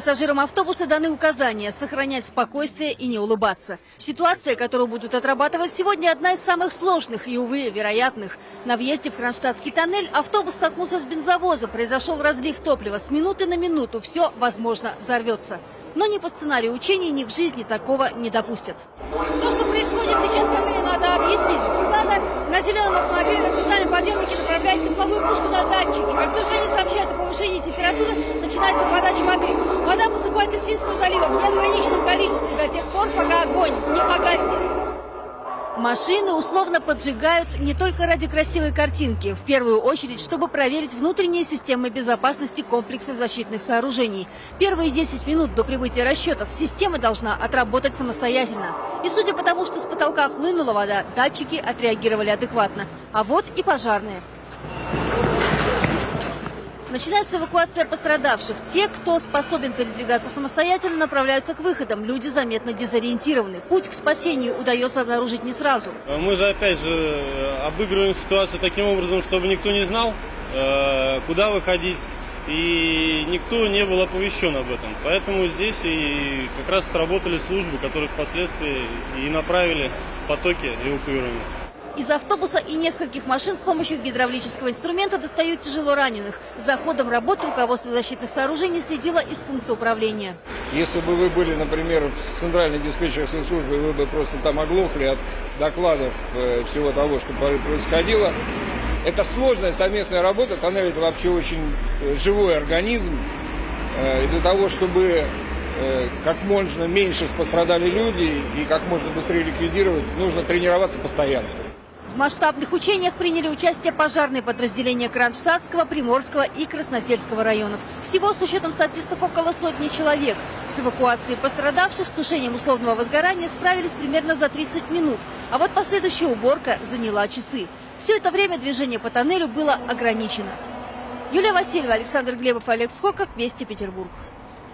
Пассажирам автобуса даны указания сохранять спокойствие и не улыбаться. Ситуация, которую будут отрабатывать сегодня, одна из самых сложных и, увы, вероятных. На въезде в Кронштадтский тоннель автобус столкнулся с бензовозом, произошел разлив топлива. С минуты на минуту все, возможно, взорвется. Но ни по сценарию учений, ни в жизни такого не допустят. То, что происходит сейчас, тоннеле надо объяснить. Надо на зеленом автомобиле на специальном подъемнике направлять тепловую пушку на датчики. Как только они сообщают о повышении температуры, начинается подача воды. Поступает из Финского залива в неограниченном количестве до тех пор, пока огонь не погаснет. Машины условно поджигают не только ради красивой картинки, в первую очередь, чтобы проверить внутренние системы безопасности комплекса защитных сооружений. Первые 10 минут до прибытия расчетов система должна отработать самостоятельно. И судя по тому, что с потолка хлынула вода, датчики отреагировали адекватно. А вот и пожарные. Начинается эвакуация пострадавших. Те, кто способен передвигаться самостоятельно, направляются к выходам. Люди заметно дезориентированы. Путь к спасению удается обнаружить не сразу. Мы же, опять же, обыгрываем ситуацию таким образом, чтобы никто не знал, э, куда выходить. И никто не был оповещен об этом. Поэтому здесь и как раз сработали службы, которые впоследствии и направили потоки эвакуируемых. Из автобуса и нескольких машин с помощью гидравлического инструмента достают тяжело раненых. За ходом работы руководство защитных сооружений следило из пункта управления. Если бы вы были, например, в центральной диспетчерской службе, вы бы просто там оглохли от докладов э, всего того, что происходило. Это сложная совместная работа. Тоннель это вообще очень э, живой организм. Э, и для того, чтобы как можно меньше пострадали люди и как можно быстрее ликвидировать, нужно тренироваться постоянно. В масштабных учениях приняли участие пожарные подразделения Кронштадтского, Приморского и Красносельского районов. Всего с учетом статистов около сотни человек. С эвакуацией пострадавших, с тушением условного возгорания справились примерно за 30 минут. А вот последующая уборка заняла часы. Все это время движение по тоннелю было ограничено. Юлия Васильева, Александр Глебов, Олег Скоков, Вести Петербург.